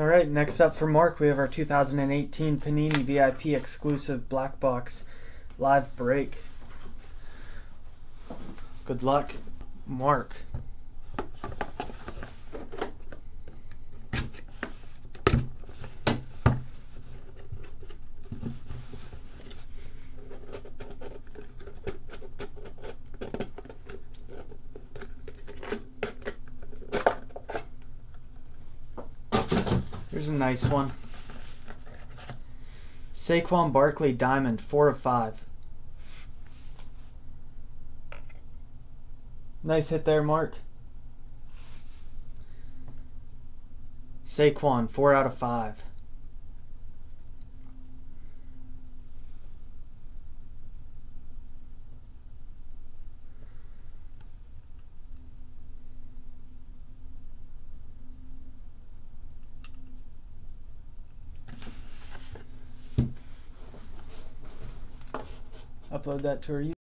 All right, next up for Mark, we have our 2018 Panini VIP exclusive black box live break. Good luck, Mark. Here's a nice one. Saquon Barkley Diamond, 4 of 5. Nice hit there, Mark. Saquon, 4 out of 5. Upload that to our